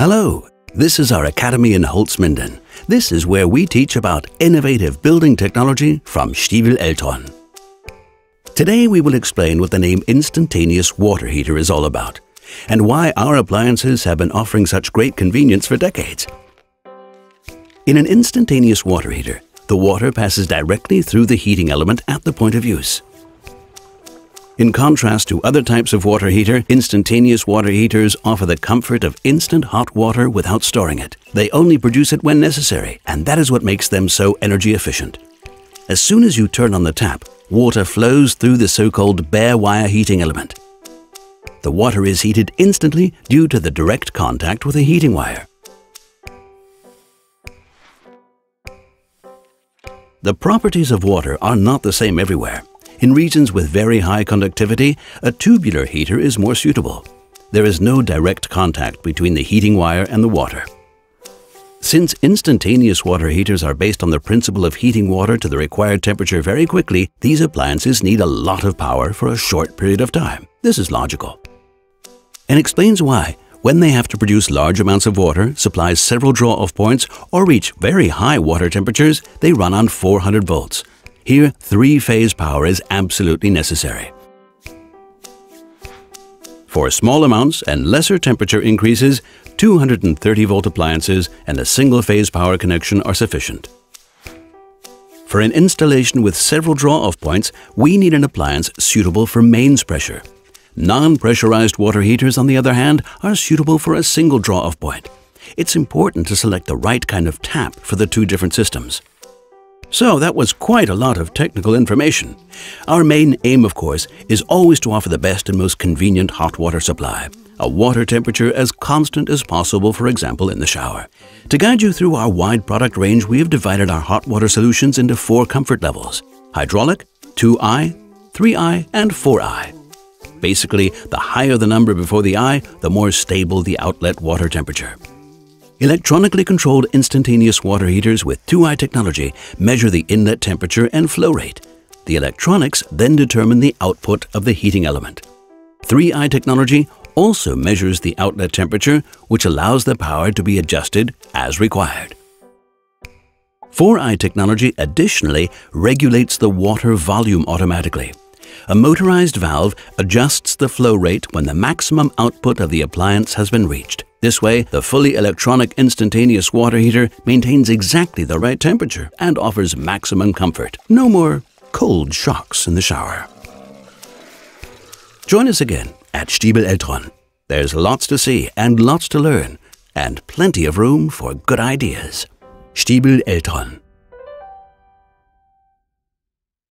Hello, this is our academy in Holzminden. This is where we teach about innovative building technology from Stiebel Eltron. Today we will explain what the name instantaneous water heater is all about and why our appliances have been offering such great convenience for decades. In an instantaneous water heater, the water passes directly through the heating element at the point of use. In contrast to other types of water heater, instantaneous water heaters offer the comfort of instant hot water without storing it. They only produce it when necessary, and that is what makes them so energy efficient. As soon as you turn on the tap, water flows through the so-called bare wire heating element. The water is heated instantly due to the direct contact with a heating wire. The properties of water are not the same everywhere. In regions with very high conductivity, a tubular heater is more suitable. There is no direct contact between the heating wire and the water. Since instantaneous water heaters are based on the principle of heating water to the required temperature very quickly, these appliances need a lot of power for a short period of time. This is logical. And explains why, when they have to produce large amounts of water, supply several draw-off points, or reach very high water temperatures, they run on 400 volts, here, three-phase power is absolutely necessary. For small amounts and lesser temperature increases, 230 volt appliances and a single-phase power connection are sufficient. For an installation with several draw-off points, we need an appliance suitable for mains pressure. Non-pressurized water heaters, on the other hand, are suitable for a single draw-off point. It's important to select the right kind of tap for the two different systems. So that was quite a lot of technical information. Our main aim, of course, is always to offer the best and most convenient hot water supply. A water temperature as constant as possible, for example, in the shower. To guide you through our wide product range, we have divided our hot water solutions into four comfort levels. Hydraulic, 2i, 3i, and 4i. Basically, the higher the number before the i, the more stable the outlet water temperature. Electronically controlled instantaneous water heaters with 2i technology measure the inlet temperature and flow rate. The electronics then determine the output of the heating element. 3i technology also measures the outlet temperature, which allows the power to be adjusted as required. 4i technology additionally regulates the water volume automatically. A motorized valve adjusts the flow rate when the maximum output of the appliance has been reached. This way, the fully electronic instantaneous water heater maintains exactly the right temperature and offers maximum comfort. No more cold shocks in the shower. Join us again at Stiebel Eltron. There's lots to see and lots to learn, and plenty of room for good ideas. Stiebel Eltron.